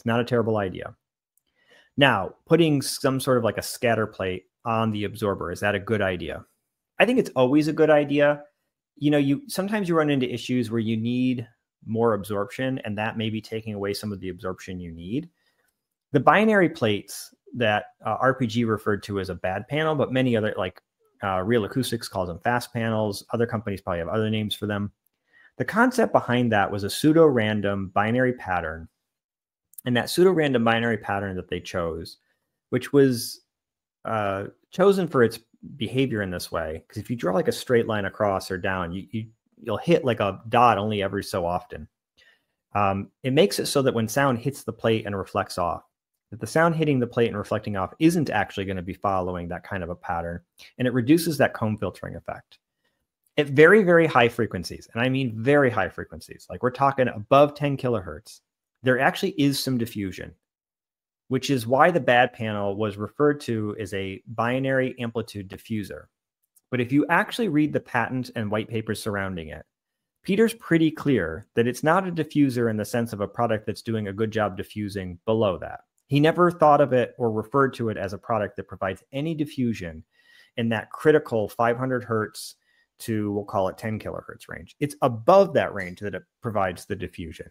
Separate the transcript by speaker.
Speaker 1: It's not a terrible idea. Now, putting some sort of like a scatter plate on the absorber, is that a good idea? I think it's always a good idea. You know, you sometimes you run into issues where you need more absorption and that may be taking away some of the absorption you need. The binary plates that uh, RPG referred to as a bad panel, but many other like uh, Real Acoustics calls them fast panels. Other companies probably have other names for them. The concept behind that was a pseudo random binary pattern. And that pseudo random binary pattern that they chose, which was uh, chosen for its behavior in this way, because if you draw like a straight line across or down, you, you you'll hit like a dot only every so often. Um, it makes it so that when sound hits the plate and reflects off, that the sound hitting the plate and reflecting off isn't actually going to be following that kind of a pattern, and it reduces that comb filtering effect. At very, very high frequencies, and I mean very high frequencies, like we're talking above 10 kilohertz, there actually is some diffusion, which is why the bad panel was referred to as a binary amplitude diffuser. But if you actually read the patent and white papers surrounding it, Peter's pretty clear that it's not a diffuser in the sense of a product that's doing a good job diffusing below that. He never thought of it or referred to it as a product that provides any diffusion in that critical 500 hertz to, we'll call it 10 kilohertz range. It's above that range that it provides the diffusion.